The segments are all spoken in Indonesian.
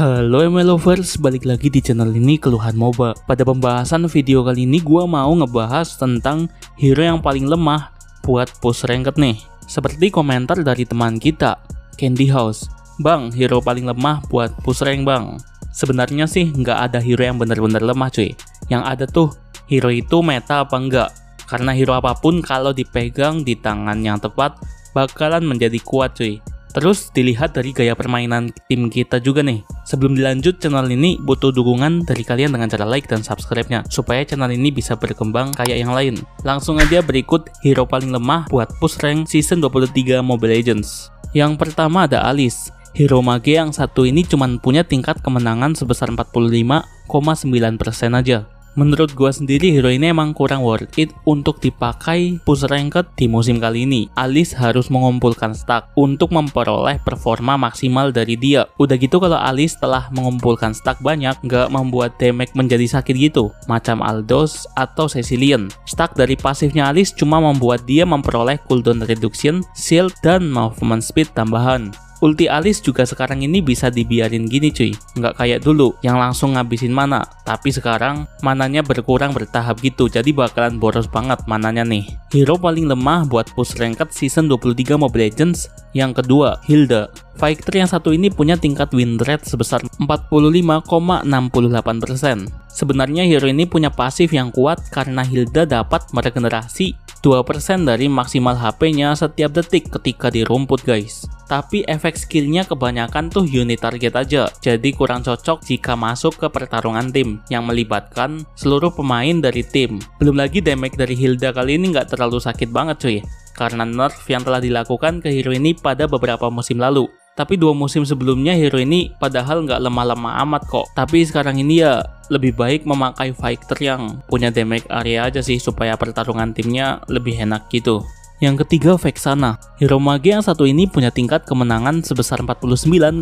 Halo ML lovers, balik lagi di channel ini Keluhan MOBA. Pada pembahasan video kali ini gua mau ngebahas tentang hero yang paling lemah buat push ranked nih. Seperti komentar dari teman kita, Candy House. Bang, hero paling lemah buat push rank bang. Sebenarnya sih nggak ada hero yang benar-benar lemah cuy. Yang ada tuh, hero itu meta apa enggak. Karena hero apa pun kalau dipegang di tangan yang tepat, bakalan menjadi kuat cuy. Terus dilihat dari gaya permainan tim kita juga nih. Sebelum dilanjut, channel ini butuh dukungan dari kalian dengan cara like dan subscribe-nya, supaya channel ini bisa berkembang kayak yang lain. Langsung aja berikut hero paling lemah buat push rank season 23 Mobile Legends. Yang pertama ada Alice. Hero mage yang satu ini cuma punya tingkat kemenangan sebesar 45,9% aja. Menurut gua sendiri hero ini emang kurang worth it untuk dipakai push ranked di musim kali ini. Alice harus mengumpulkan stack untuk memperoleh performa maksimal dari dia. Udah gitu kalau Alice telah mengumpulkan stack banyak, nggak membuat damage menjadi sakit gitu, macam Aldos atau Cecilian. Stack dari pasifnya Alice cuma membuat dia memperoleh cooldown reduction, shield, dan movement speed tambahan. Ulti Alice juga sekarang ini bisa dibiarin gini cuy, nggak kayak dulu yang langsung ngabisin mana. Tapi sekarang mananya berkurang bertahap gitu, jadi bakalan boros banget mananya nih. Hero paling lemah buat push ranked season 23 Mobile Legends yang kedua, Hilda. Fighter yang satu ini punya tingkat win rate sebesar 45,68%. Sebenarnya hero ini punya pasif yang kuat karena Hilda dapat meregenerasi 2% dari maksimal HP-nya setiap detik ketika di rumput guys. Tapi efek skillnya kebanyakan tuh unit target aja, jadi kurang cocok jika masuk ke pertarungan tim yang melibatkan seluruh pemain dari tim. Belum lagi damage dari Hilda kali ini nggak terlalu sakit banget cuy, karena nerf yang telah dilakukan ke hero ini pada beberapa musim lalu. Tapi dua musim sebelumnya hero ini padahal nggak lemah-lemah amat kok. Tapi sekarang ini ya lebih baik memakai fighter yang punya damage area aja sih supaya pertarungan timnya lebih enak gitu. Yang ketiga Vexana. Hero mage yang satu ini punya tingkat kemenangan sebesar 49,04%.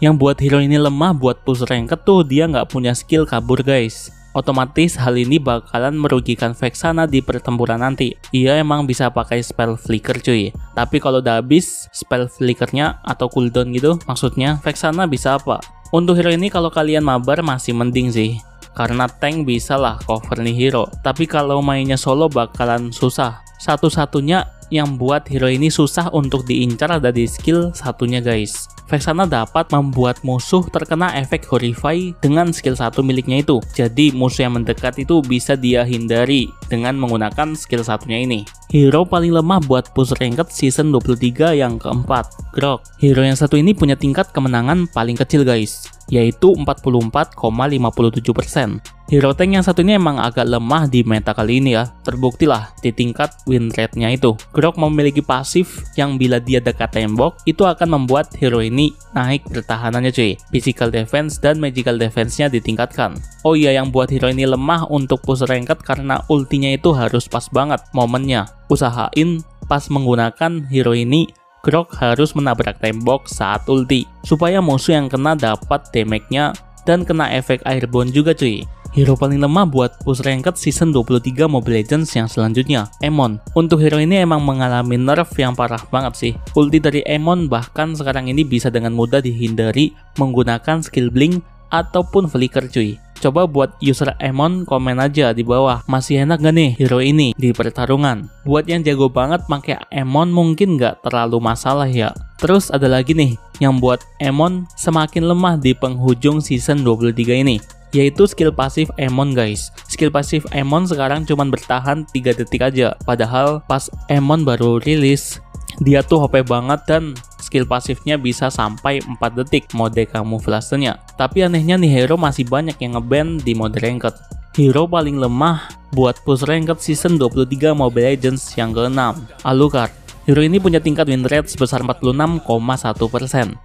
Yang buat hero ini lemah buat push rank tuh dia nggak punya skill kabur guys otomatis hal ini bakalan merugikan Vexana di pertempuran nanti. Ia emang bisa pakai spell flicker cuy. Tapi kalau udah habis spell flickernya atau cooldown gitu, maksudnya Vexana bisa apa? Untuk hero ini kalau kalian mabar masih mending sih. Karena tank bisa lah cover nih hero. Tapi kalau mainnya solo bakalan susah. Satu-satunya yang buat hero ini susah untuk diincar ada di skill satunya guys. Vexana dapat membuat musuh terkena efek Horrify dengan skill satu miliknya itu. Jadi musuh yang mendekat itu bisa dia hindari dengan menggunakan skill satunya ini. Hero paling lemah buat push ranked season 23 yang keempat, Grok. Hero yang satu ini punya tingkat kemenangan paling kecil guys, yaitu 44,57%. Hero tank yang satu ini emang agak lemah di meta kali ini ya, terbukti lah di tingkat win rate-nya itu. Grok memiliki pasif yang bila dia dekat tembok, itu akan membuat hero ini naik pertahanannya cuy. Physical defense dan magical defense-nya ditingkatkan. Oh iya yang buat hero ini lemah untuk push ranked karena ultinya itu harus pas banget momennya. Usahain pas menggunakan hero ini Grok harus menabrak tembok saat ulti, supaya musuh yang kena dapat damage-nya dan kena efek airborne juga cuy. Hero paling lemah buat push ranked season 23 Mobile Legends yang selanjutnya, Emon. Untuk hero ini emang mengalami nerf yang parah banget sih. Ulti dari Emon bahkan sekarang ini bisa dengan mudah dihindari menggunakan skill blink ataupun flicker cuy. Coba buat user Emon komen aja di bawah, masih enak gak nih hero ini di pertarungan? Buat yang jago banget pakai Emon mungkin gak terlalu masalah ya. Terus ada lagi nih, yang buat Emon semakin lemah di penghujung season 23 ini yaitu skill pasif Emon guys. Skill pasif Emon sekarang cuma bertahan 3 detik aja, padahal pas Emon baru rilis, dia tuh OP banget dan skill pasifnya bisa sampai 4 detik mode kamuflasenya. Tapi anehnya nih hero masih banyak yang ngeban di mode ranked. Hero paling lemah buat push ranked season 23 Mobile Legends yang ke-6, Alucard. Hero ini punya tingkat win rate sebesar 46,1%.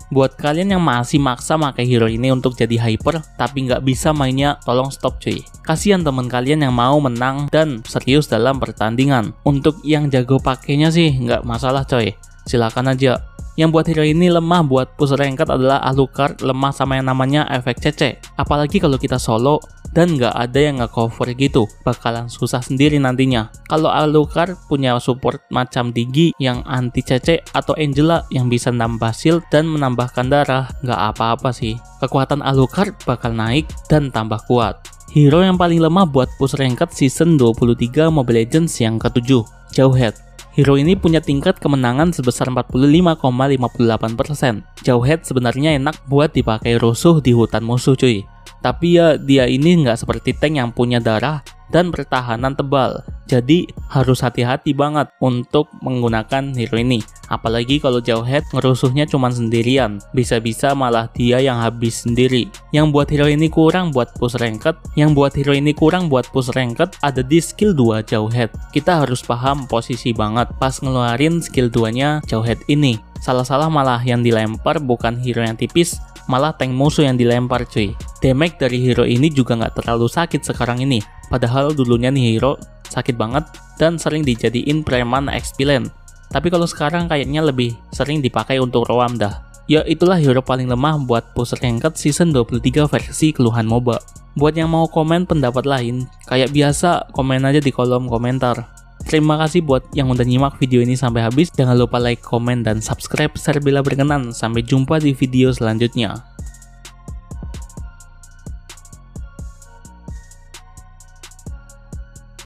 Buat kalian yang masih maksa pakai hero ini untuk jadi hyper, tapi nggak bisa mainnya, tolong stop cuy. Kasihan teman kalian yang mau menang dan serius dalam pertandingan. Untuk yang jago pakainya sih nggak masalah coy, silakan aja. Yang buat hero ini lemah buat push ranked adalah Alucard lemah sama yang namanya efek CC. Apalagi kalau kita solo dan nggak ada yang nge-cover gitu, bakalan susah sendiri nantinya. Kalau Alucard punya support macam Digi yang anti CC atau Angela yang bisa nambah shield dan menambahkan darah, nggak apa-apa sih. Kekuatan Alucard bakal naik dan tambah kuat. Hero yang paling lemah buat push ranked season 23 Mobile Legends yang ketujuh, Jauhead. Hero ini punya tingkat kemenangan sebesar 45,58%. Jauhead sebenarnya enak buat dipakai rusuh di hutan musuh cuy. Tapi ya dia ini nggak seperti tank yang punya darah dan pertahanan tebal. Jadi harus hati-hati banget untuk menggunakan hero ini. Apalagi kalau jauh head ngerusuhnya cuma sendirian. Bisa-bisa malah dia yang habis sendiri. Yang buat hero ini kurang buat push ranked, yang buat hero ini kurang buat push ranked ada di skill 2 jauh head. Kita harus paham posisi banget pas ngeluarin skill 2-nya jauh head ini. Salah-salah malah yang dilempar bukan hero yang tipis, malah tank musuh yang dilempar cuy. Damage dari hero ini juga nggak terlalu sakit sekarang ini, padahal dulunya nih hero sakit banget dan sering dijadiin preman XP lane. Tapi kalau sekarang kayaknya lebih sering dipakai untuk roam dah. Ya itulah hero paling lemah buat push ranked season 23 versi keluhan MOBA. Buat yang mau komen pendapat lain, kayak biasa komen aja di kolom komentar. Terima kasih buat yang udah nyimak video ini sampai habis. Jangan lupa like, komen, dan subscribe share bila berkenan. Sampai jumpa di video selanjutnya.